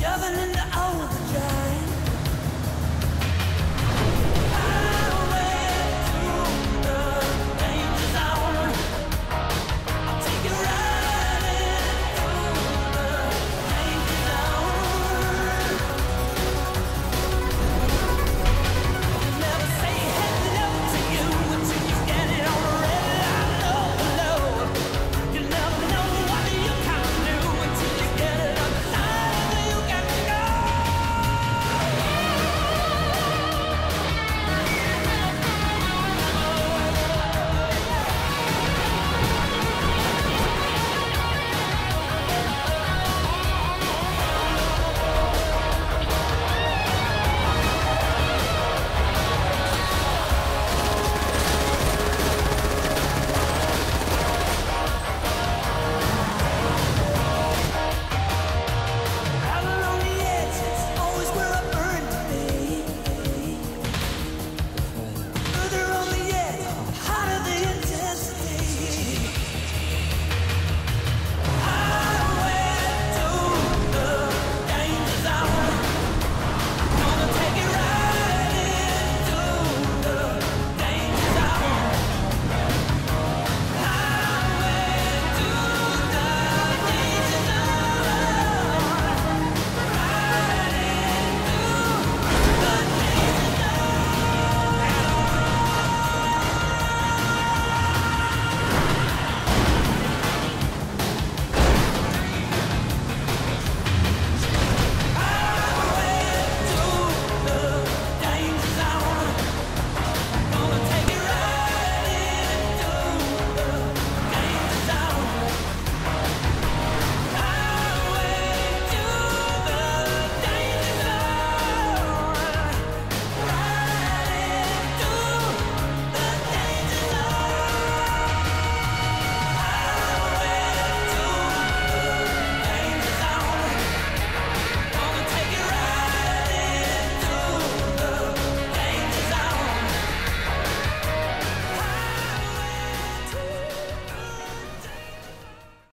shoving in the oven.